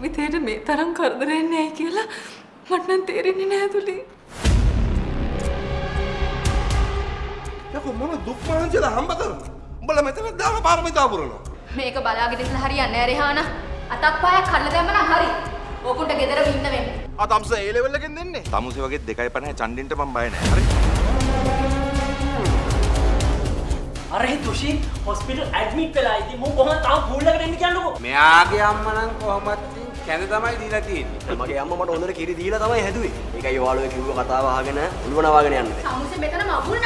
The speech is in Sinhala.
මේ තරම් කරදරෙන්නේ නැහැ කියලා මට නම් තේරෙන්නේ නැහැ තුලි. යකෝ මම දුක් මහන්සියලා හම්බ කරනවා. උඹලා මෙතන දාන පාරමිතා පුරනවා. මේක බලාගෙන ඉඳලා හරියන්නේ නැහැ රෙහාන. අතක් පායක් කඩලා දැම්ම නම් හරි. ඕකුන්ට ගෙදරම ඉන්න වෙන්නේ. ආ තම්ස ඒ ලෙවල් එකෙන් දෙන්නේ. තමුසේ වගේ 2.50 චන්ඩින්ට මම බය නැහැ. හරි. අර හි තුෂි හොස්පිටල් ඇඩ්මිට් වෙලා ඉතින් මම කොහොමද තාම පූල් එකට එන්න කියන්නකෝ. මෙයාගේ අම්මා නම් කොහොමත් කැඳ තමයි දීලා තියෙන්නේ. මගේ අම්මා මට හොඳට කිරි දීලා තමයි හැදුවේ. ඒකයි ඔයාලෝ කිව්ව කතාව අහගෙන උළුව නවාගෙන යන්නේ. සමුසේ මෙතන මගුල්